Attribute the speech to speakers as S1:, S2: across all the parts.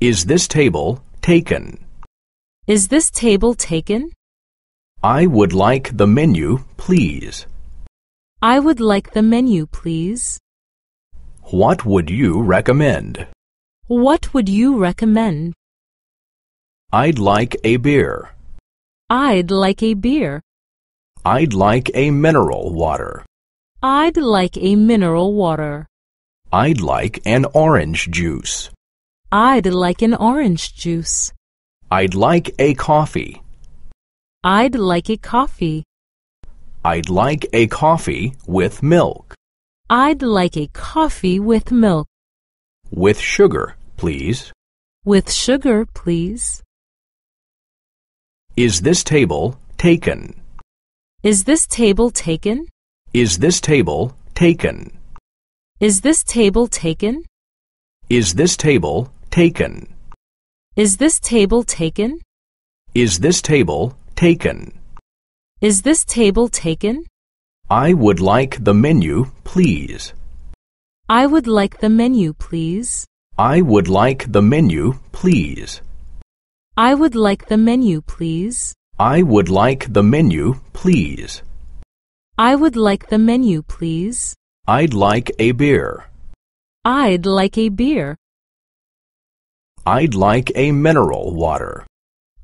S1: Is this table taken?
S2: Is this table taken?
S1: I would like the menu, please.
S2: I would like the menu, please.
S1: What would you recommend?
S2: What would you recommend?
S1: I'd like a beer.
S2: I'd like a beer.
S1: I'd like a mineral water.
S2: I'd like a mineral water.
S1: I'd like an orange juice.
S2: I'd like an orange juice.
S1: I'd like a coffee.
S2: I'd like a coffee.
S1: I'd like a coffee with milk.
S2: I'd like a coffee with milk.
S1: With sugar, please.
S2: With sugar, please.
S1: Is this table taken?
S2: Is this table taken?
S1: Is this table taken?
S2: Is this table taken?
S1: Is this table taken?
S2: Is this table taken?
S1: Is this table taken?
S2: Is this table taken?
S1: I would like the menu, please.
S2: I would like the menu, please.
S1: I would like the menu, please.
S2: I would like the menu, please.
S1: I would like the menu, please.
S2: I would like the menu, please.
S1: I'd like a beer.
S2: I'd like a beer.
S1: I'd like a mineral water.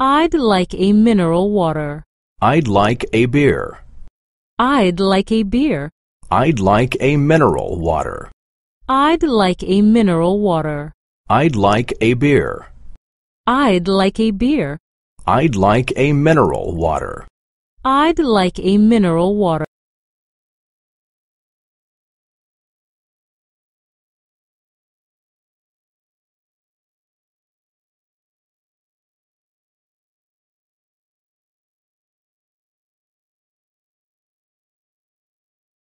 S2: I'd like a mineral water.
S1: I'd like a beer.
S2: I'd like a beer.
S1: I'd like a mineral water.
S2: I'd like a mineral water.
S1: I'd like a beer.
S2: I'd like a beer.
S1: I'd like a mineral water.
S2: I'd like a mineral water.